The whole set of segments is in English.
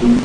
Thank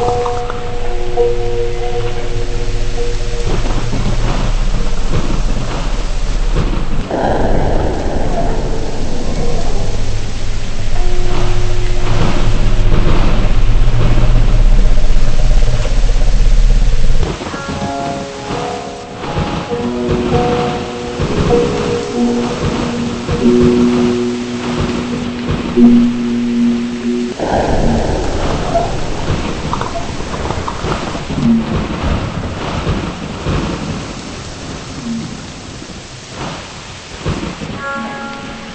Thank you.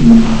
Mm-hmm.